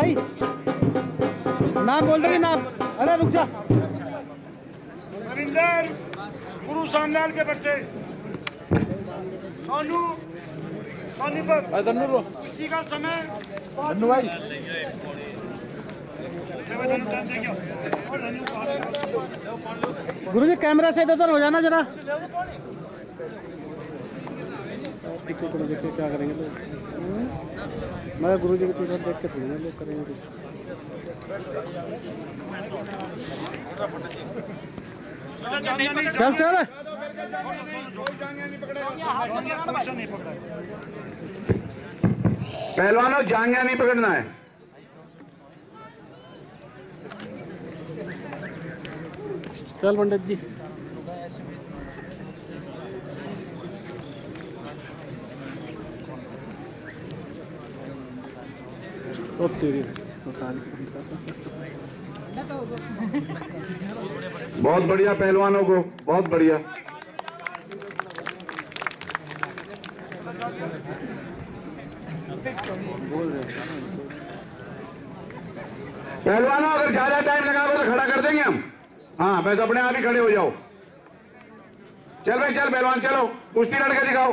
भाई। नाम बोल दो नाम अरे रुक जा। रविंदर गुरु सामलाल के बच्चे। सोनू सोनीपत इसी का समय धन्नू भाई। गुरु जी कैमरा से इधर हो जाना जरा। पीछे को देखिए क्या करेंगे लोग मैं गुरु जी के पीछे देख के थोड़ी ना लोग करेंगे कुछ। चल चल। पहलवानों जांगिया नहीं पकड़ना है। चल पंडित जी। बहुत बढ़िया पहलवानों को, बहुत बढ़िया। पहलवानों, अगर ज़्यादा टाइम लगाओगे तो खड़ा कर देंगे हम। हाँ बस अपने आप ही खड़े हो जाओ चल भाई, चल पहलवान, चलो। कुश्ती लड़के दिखाओ।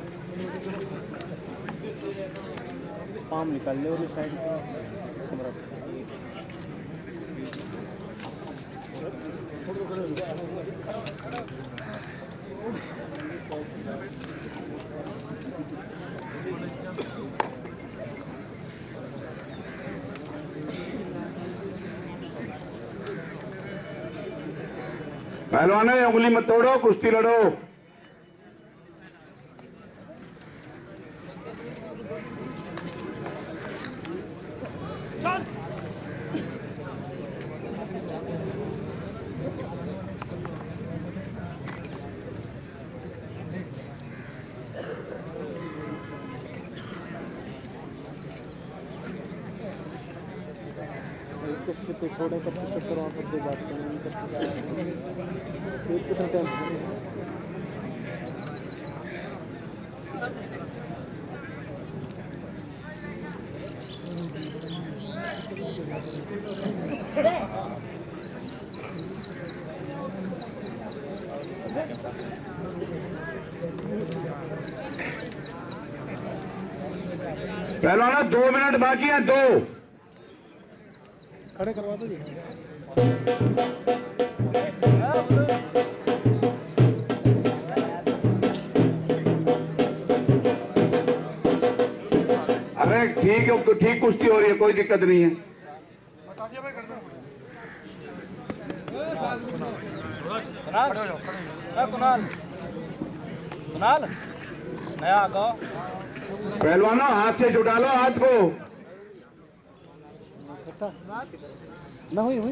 पाम निकाल ले वाली साइड पहलवानों उंगली मत तोड़ो कुश्ती लड़ो। किससे को छोड़े दो बात कितना टाइम पहलवानों दो मिनट बाकी हैं दो। खड़े करवा दो जी। अरे ठीक है तो ठीक कुश्ती हो रही है कोई दिक्कत नहीं है। बता दिया भाई गर्दन कुणाल? कुणाल? नया पहलवानों हाथ से छुटा लो हाथ को। ना हुई हुई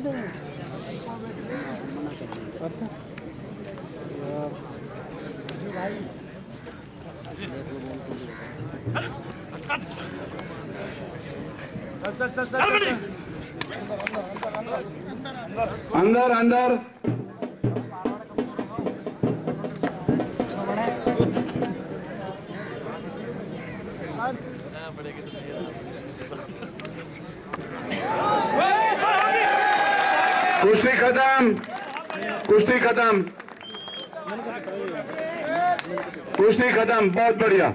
अच्छा चल चल चल चल अंदर अंदर कुश्ती खत्म। कुश्ती खत्म। कुश्ती खत्म। बहुत बढ़िया।